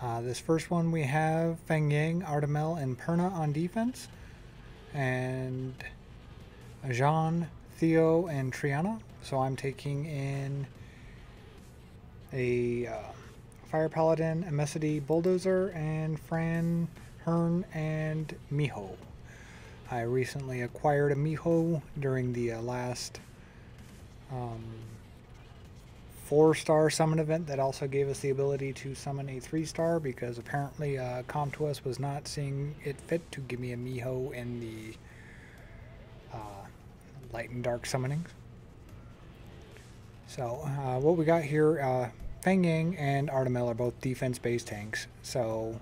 Uh, this first one we have Feng Yan, Artamiel, and Perna on defense. And Jeanne, Theo, and Triana. So I'm taking in a uh, Fire Paladin, Emesity, Bulldozer, and Fran, Hearn, and Miho. I recently acquired a Miho during the uh, last um, four star summon event that also gave us the ability to summon a three star because apparently uh, Com2uS was not seeing it fit to give me a Miho in the uh, light and dark summonings. So uh, what we got here, uh, Feng Yan and Artamiel are both defense-based tanks. So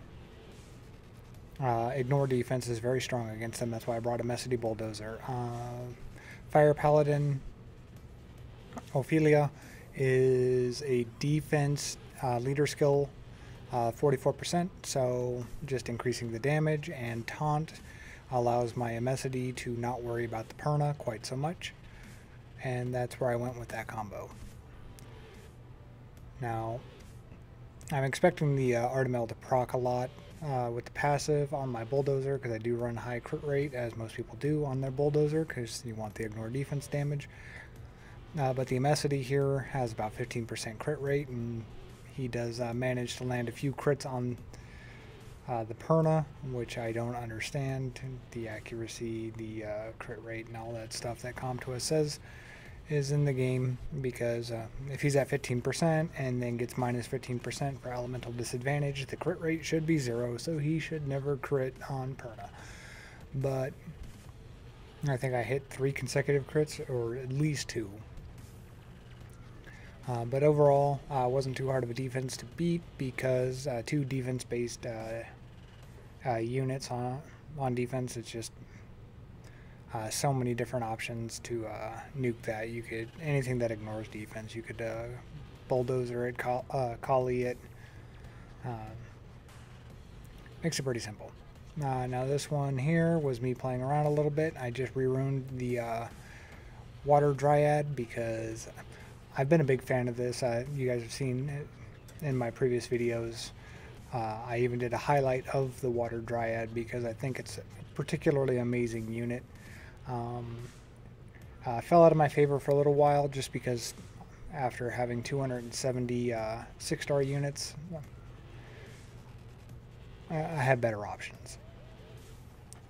uh, ignore defense is very strong against them. That's why I brought a Messity Bulldozer. Uh, Fire Paladin Ophelia is a defense uh, leader skill 44%, uh, so just increasing the damage, and Taunt allows my Emesity to not worry about the Perna quite so much, and that's where I went with that combo. Now, I'm expecting the uh, Artamiel to proc a lot uh, with the passive on my Bulldozer because I do run high crit rate, as most people do on their Bulldozer because you want the ignore defense damage. Uh, but the Emesity here has about 15% crit rate, and he does uh, manage to land a few crits on uh, the Perna, which I don't understand. The accuracy, the uh, crit rate, and all that stuff that Com2uS says is in the game because uh, if he's at 15% and then gets minus 15% for elemental disadvantage, the crit rate should be zero, so he should never crit on Perna. But I think I hit three consecutive crits, or at least two. Uh, but overall, uh, wasn't too hard of a defense to beat because uh, two defense-based uh, uh, units on on defense. It's just uh, so many different options to nuke that. You could anything that ignores defense. You could bulldozer it, call, collie it. makes it pretty simple. now this one here was me playing around a little bit. I just re-runed the water dryad because I've been a big fan of this. Uh, you guys have seen it in my previous videos. Uh, I even did a highlight of the Water Dryad because I think it's a particularly amazing unit. Um, uh, fell out of my favor for a little while just because after having 270 uh, six-star units, I had better options.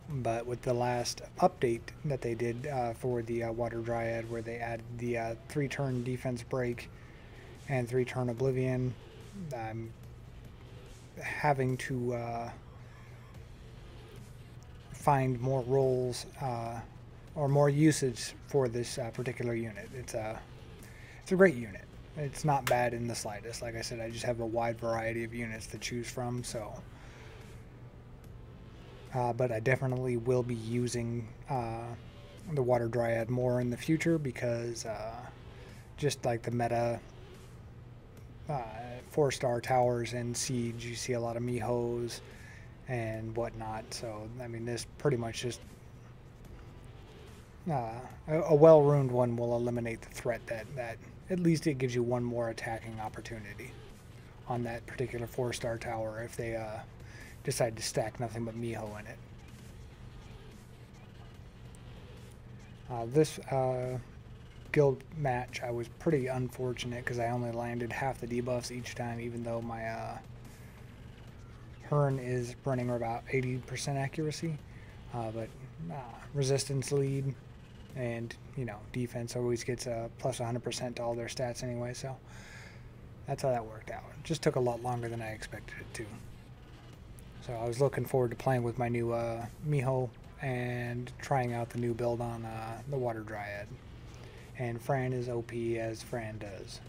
But with the last update that they did uh, for the uh, Water Dryad, where they added the uh, three turn defense break and three turn oblivion, I'm having to uh, find more roles uh, or more usage for this uh, particular unit. It's a, it's a great unit. It's not bad in the slightest. Like I said, I just have a wide variety of units to choose from, so uh, but I definitely will be using uh, the Water Dryad more in the future because uh, just like the meta uh, four star towers and Siege, you see a lot of Mihos and whatnot. So, I mean, this pretty much just uh, a, a well ruined one will eliminate the threat that, that at least it gives you one more attacking opportunity on that particular four star tower if they uh, decided to stack nothing but Miho in it. Uh, this uh, guild match, I was pretty unfortunate because I only landed half the debuffs each time, even though my uh, Hearn is running about 80% accuracy. Uh, but resistance lead and, you know, defense always gets a plus 100% to all their stats anyway, so that's how that worked out. It just took a lot longer than I expected it to. So I was looking forward to playing with my new uh, Miho and trying out the new build on uh, the Water Dryad. And Fran is OP as Fran does.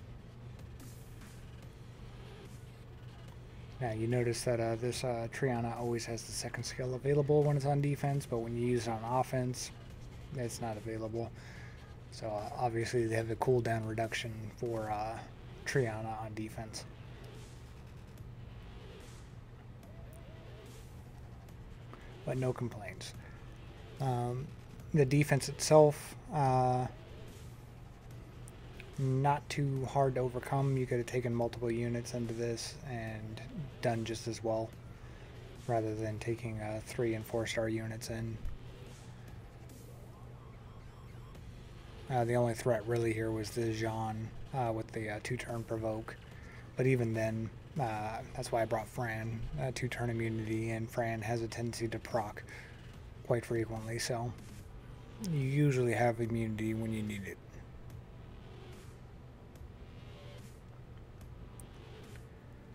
Now you notice that uh, this uh, Triana always has the second skill available when it's on defense, but when you use it on offense, it's not available. So uh, obviously they have a cooldown reduction for uh, Triana on defense. But no complaints. Um, the defense itself, uh, not too hard to overcome. You could have taken multiple units into this and done just as well, rather than taking uh, three and four star units in. Uh, the only threat really here was the Jeanne uh, with the uh, two-turn provoke, but even then, uh, that's why I brought Fran, uh, two-turn immunity, and Fran has a tendency to proc quite frequently, so you usually have immunity when you need it.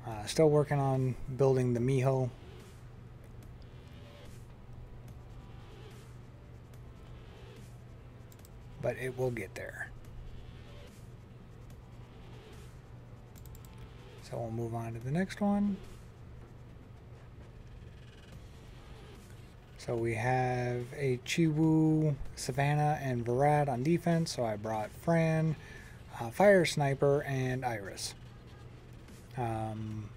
Uh, still working on building the Miho. But it will get there. So we'll move on to the next one. So we have a Chiwu, Savannah, and Verad on defense. So I brought Fran, uh, Fire Sniper, and Iris. Um,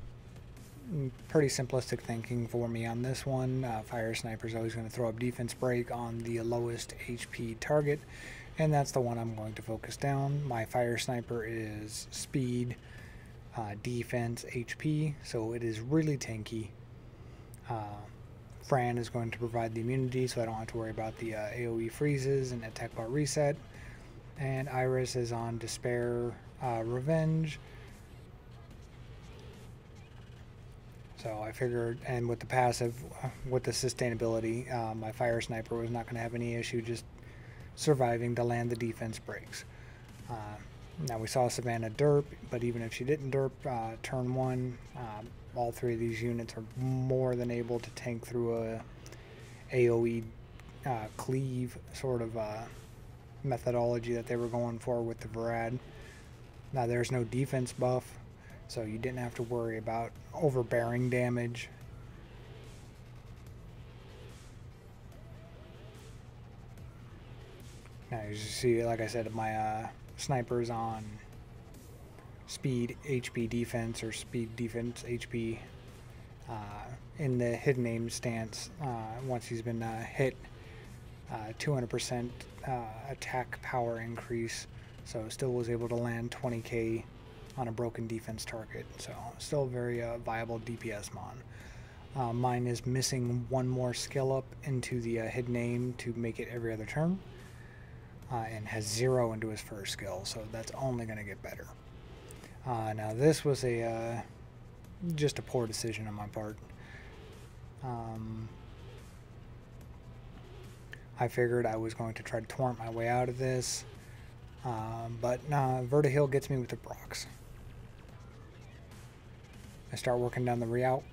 pretty simplistic thinking for me on this one. Uh, Fire Sniper is always going to throw up defense break on the lowest HP target, and that's the one I'm going to focus down. My Fire Sniper is speed, uh, defense, HP, so it is really tanky. Uh, Fran is going to provide the immunity, so I don't have to worry about the uh, AoE freezes and attack bar reset. And Iris is on Despair uh, Revenge So I figured, and with the passive, with the sustainability, uh, my fire sniper was not going to have any issue just surviving to land the defense breaks. Uh, now we saw Savannah derp, but even if she didn't derp, uh, turn one, um, all three of these units are more than able to tank through a AOE uh, cleave sort of uh, methodology that they were going for with the Verad. Now there's no defense buff, so you didn't have to worry about overbearing damage. Now as you see, like I said, my uh, snipers on speed HP defense or speed defense HP uh, in the hidden aim stance uh, once he's been uh, hit 200% uh, uh, attack power increase so still was able to land 20k on a broken defense target. So still very uh, viable DPS mon. Mine is missing one more skill up into the hidden aim to make it every other turn. Uh, and has zero into his first skill, so that's only going to get better. Uh, now this was a uh, just a poor decision on my part. Um, I figured I was going to try to torrent my way out of this, um, but nah, Verdehile gets me with the Brox. I start working down the Ryuk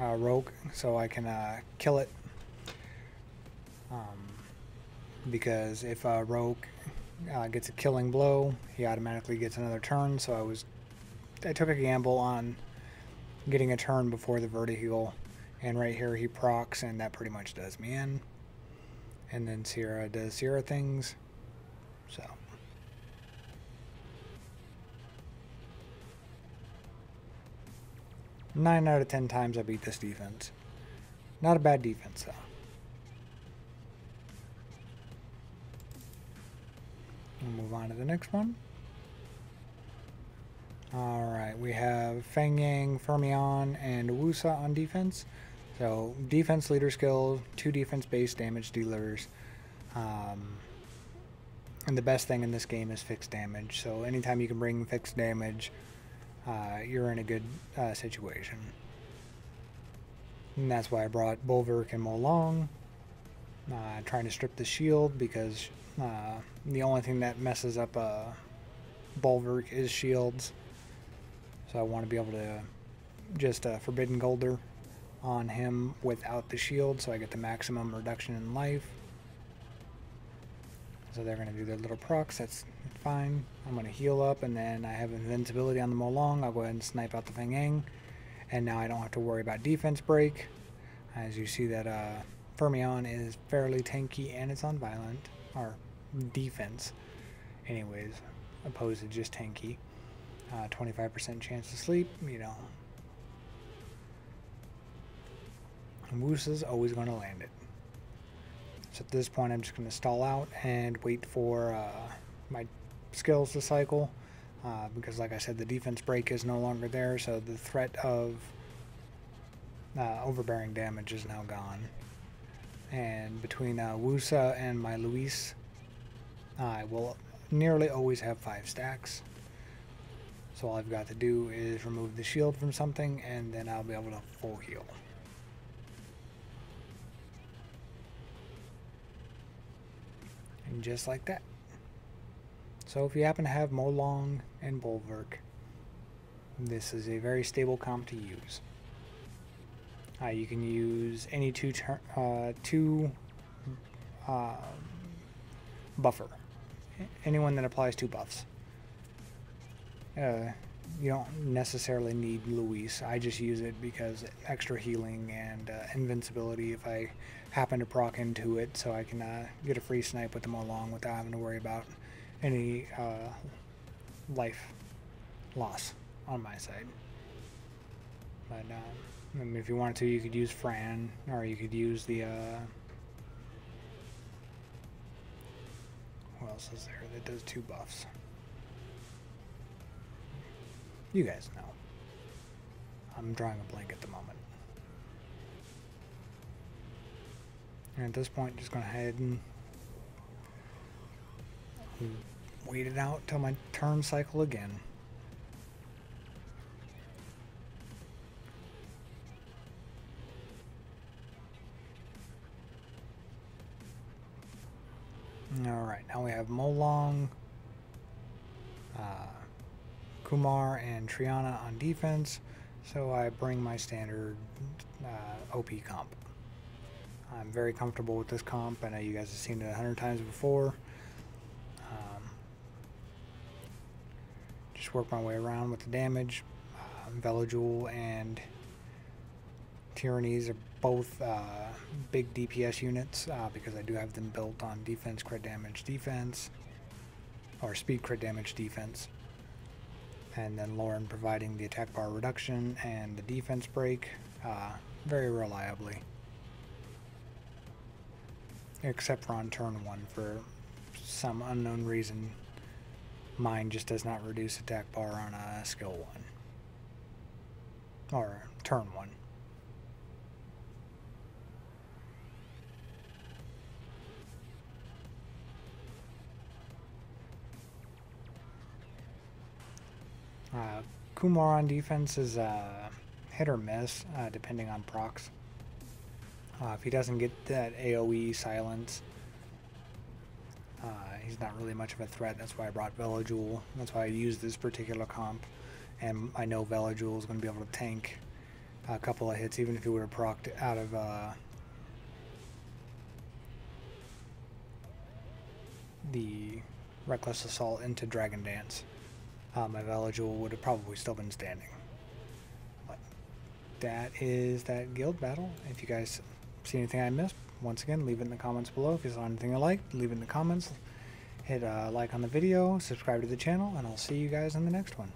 uh, Rogue so I can uh, kill it. Um, because if a Rogue uh, gets a killing blow, he automatically gets another turn. So I was, I took a gamble on getting a turn before the Verdehile. And right here he procs, and that pretty much does me in. And then Sierra does Sierra things. So. Nine out of ten times I beat this defense. Not a bad defense, though. We'll move on to the next one. Alright, we have Feng Yan, Fermion, and Wusa on defense. So, defense leader skill, two defense base damage dealers. Um, and the best thing in this game is fixed damage. So, anytime you can bring fixed damage, uh, you're in a good uh, situation. And that's why I brought Bolverk and Molong, uh, trying to strip the shield because uh, the only thing that messes up uh, Bolverk is shields. So I want to be able to just uh, Forbidden Golder on him without the shield so I get the maximum reduction in life. So they're going to do their little procs. That's fine. I'm going to heal up, and then I have invincibility on the Molong. I'll go ahead and snipe out the Feng. And now I don't have to worry about defense break. As you see that uh, Fermion is fairly tanky and it's on violent, or defense anyways, opposed to just tanky. 25% uh, chance to sleep, you know. Is always going to land it. So at this point I'm just going to stall out and wait for uh, my skills to cycle. Uh, because, like I said, the defense break is no longer there, so the threat of uh, overbearing damage is now gone. And between uh, Wusa and my Louise, I will nearly always have five stacks. So all I've got to do is remove the shield from something, and then I'll be able to full heal. And just like that. So if you happen to have Molong and Bolverk, this is a very stable comp to use. Uh, you can use any two uh, two uh, buffer, anyone that applies two buffs. Uh, you don't necessarily need Louise. I just use it because extra healing and uh, invincibility if I happen to proc into it, so I can uh, get a free snipe with them all along without having to worry about any life loss on my side. But uh, I mean, if you wanted to, you could use Fran, or you could use the. Uh, who else is there that does two buffs? You guys know. I'm drawing a blank at the moment. And at this point, just going to head and wait it out till my turn cycle again. Alright, now we have Molong, uh, Kumar, and Triana on defense, so I bring my standard uh, OP comp. I'm very comfortable with this comp. I know you guys have seen it a hundred times before. just work my way around with the damage. Uh, and Tyrannies are both uh, big DPS units uh, because I do have them built on defense, crit damage, defense, or speed, crit damage, defense. And then Lauren providing the attack bar reduction and the defense break uh, very reliably. Except for on turn one for some unknown reason mine just does not reduce attack bar on a skill 1. Or turn 1. Uh, Kumar on defense is uh, hit or miss, uh, depending on procs. Uh, if he doesn't get that AoE silence, uh, he's not really much of a threat. That's why I brought Velajool. That's why I used this particular comp. And I know Velajool is going to be able to tank a couple of hits, even if he were procced out of uh, the Reckless Assault into Dragon Dance. Uh, my Velajool would have probably still been standing. But that is that guild battle. If you guys see anything I missed, once again, leave it in the comments below. If you saw anything you liked, leave it in the comments. Hit a like on the video, subscribe to the channel, and I'll see you guys in the next one.